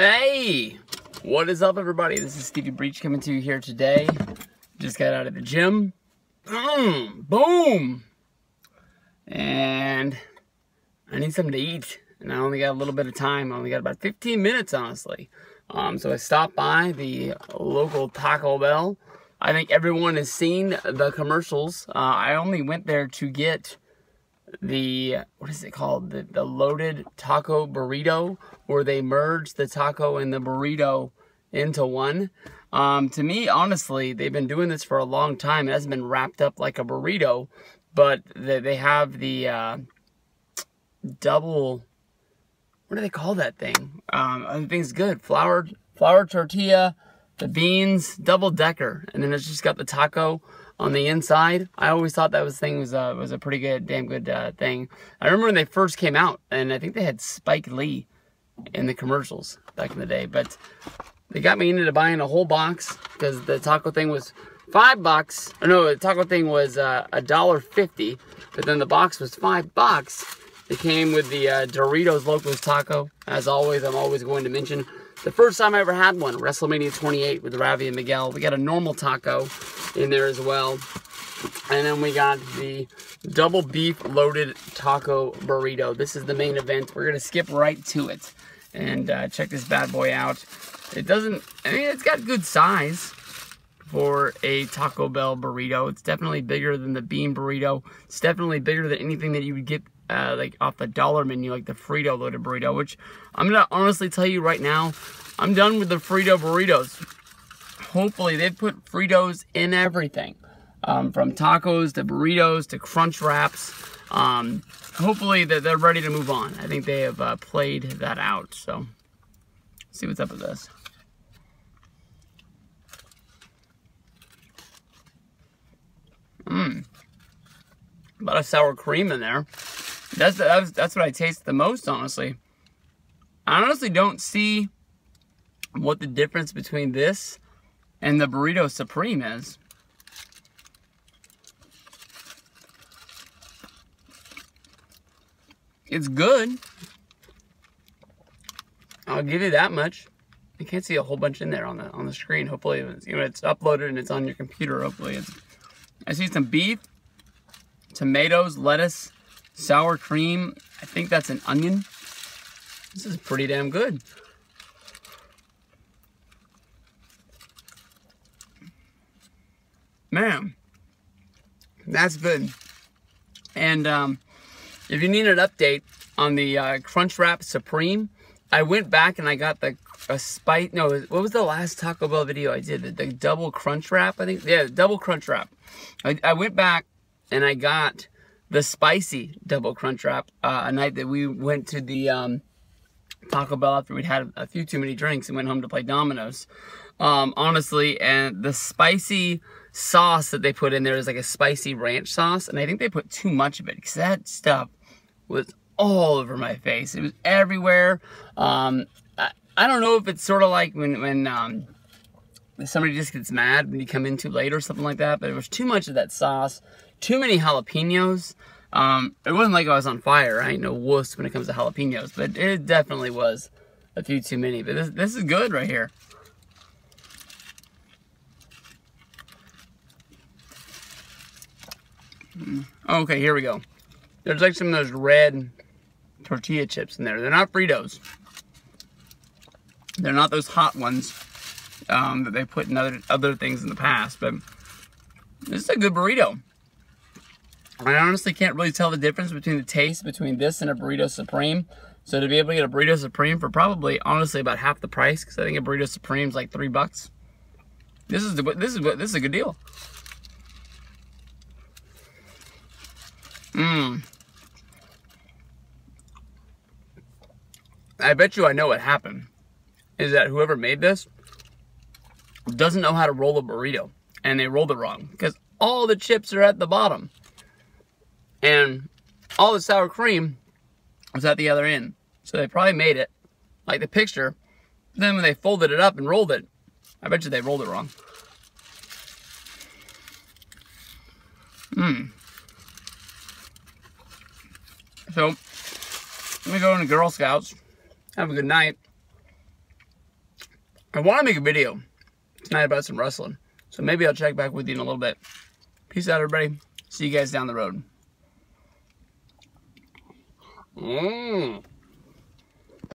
Hey, what is up everybody? This is Stevie Breech coming to you here today. Just got out of the gym. Mm, boom! And I need something to eat. And I only got a little bit of time. I only got about 15 minutes, honestly. Um, so I stopped by the local Taco Bell. I think everyone has seen the commercials. Uh, I only went there to get the what is it called? The, the loaded taco burrito where they merge the taco and the burrito into one. Um, to me honestly they've been doing this for a long time. It hasn't been wrapped up like a burrito but they, they have the uh, double what do they call that thing? Um, I think it's good. Flour flour tortilla the beans double decker. And then it's just got the taco on the inside. I always thought that was thing was uh, was a pretty good, damn good uh, thing. I remember when they first came out, and I think they had Spike Lee in the commercials back in the day. But they got me into buying a whole box because the taco thing was five bucks. Or no, the taco thing was uh, a dollar fifty, but then the box was five bucks. It came with the uh, Doritos Locos Taco. As always, I'm always going to mention the first time I ever had one, WrestleMania 28 with Ravi and Miguel. We got a normal taco in there as well. And then we got the double beef loaded taco burrito. This is the main event. We're going to skip right to it and uh, check this bad boy out. It doesn't, I mean, it's got good size for a Taco Bell burrito. It's definitely bigger than the bean burrito. It's definitely bigger than anything that you would get uh, like off the dollar menu, like the Frito loaded burrito, which I'm gonna honestly tell you right now, I'm done with the Frito burritos. Hopefully they've put Fritos in everything, um, from tacos to burritos to crunch wraps. Um, hopefully that they're ready to move on. I think they have uh, played that out. So, see what's up with this. Mmm. A lot of sour cream in there. That's, that's, that's what I taste the most, honestly. I honestly don't see what the difference between this and the Burrito Supreme is. It's good. I'll give you that much. I can't see a whole bunch in there on the on the screen. Hopefully, it's, you know, it's uploaded and it's on your computer. Hopefully, it's. I see some beef, tomatoes, lettuce, sour cream. I think that's an onion. This is pretty damn good. Man, that's good. And um, if you need an update on the uh, Crunchwrap Supreme, I went back and I got the a spice. No, what was the last Taco Bell video I did? The, the double Crunchwrap, I think. Yeah, double Crunchwrap. I, I went back and I got the spicy double crunch wrap uh, a night that we went to the um, Taco Bell after we'd had a few too many drinks and went home to play dominoes. Um, honestly, and the spicy sauce that they put in there is like a spicy ranch sauce, and I think they put too much of it because that stuff was all over my face. It was everywhere. Um, I, I, don't know if it's sort of like when when um, somebody just gets mad when you come in too late or something like that, but it was too much of that sauce too many jalapenos. Um, it wasn't like I was on fire. I ain't no wuss when it comes to jalapenos, but it definitely was a few too many. But this, this is good right here. Mm. Okay, here we go. There's like some of those red tortilla chips in there. They're not Fritos. They're not those hot ones um, that they put in other, other things in the past, but this is a good burrito. I honestly can't really tell the difference between the taste between this and a Burrito Supreme. So to be able to get a Burrito Supreme for probably, honestly, about half the price, because I think a Burrito Supreme is like three bucks. This is the, this is this is a good deal. Mmm. I bet you I know what happened. Is that whoever made this doesn't know how to roll a burrito. And they rolled it wrong. Because all the chips are at the bottom. And all the sour cream was at the other end. So they probably made it like the picture. Then when they folded it up and rolled it, I bet you they rolled it wrong. Mmm. So, let me go into Girl Scouts. Have a good night. I want to make a video tonight about some wrestling. So maybe I'll check back with you in a little bit. Peace out, everybody. See you guys down the road. Mmm.